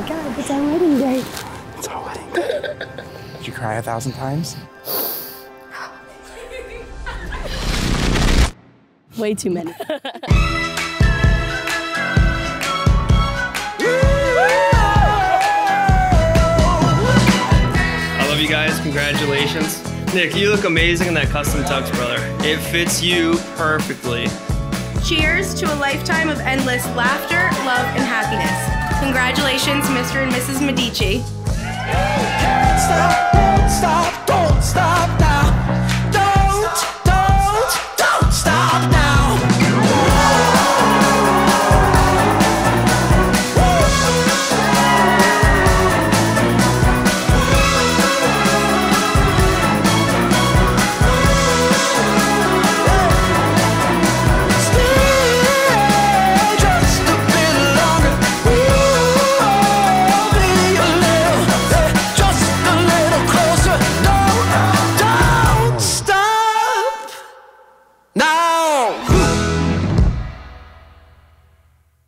my god, it's our wedding day. It's our wedding day. Did you cry a thousand times? Way too many. I love you guys. Congratulations. Nick, you look amazing in that custom tux, brother. It fits you perfectly. Cheers to a lifetime of endless laughter, love, and happiness. Congratulations, Mr. and Mrs. Medici.